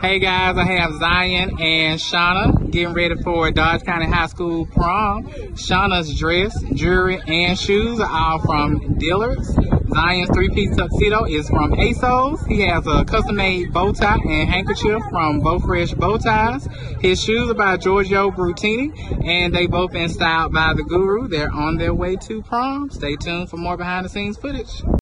Hey guys, I have Zion and Shauna getting ready for Dodge County High School prom. Shauna's dress, jewelry, and shoes are all from Dillard's. Zion's three-piece tuxedo is from ASOS. He has a custom-made bow tie and handkerchief from Bow Fresh Bow Ties. His shoes are by Giorgio Brutini, and they both been styled by the Guru. They're on their way to prom. Stay tuned for more behind-the-scenes footage.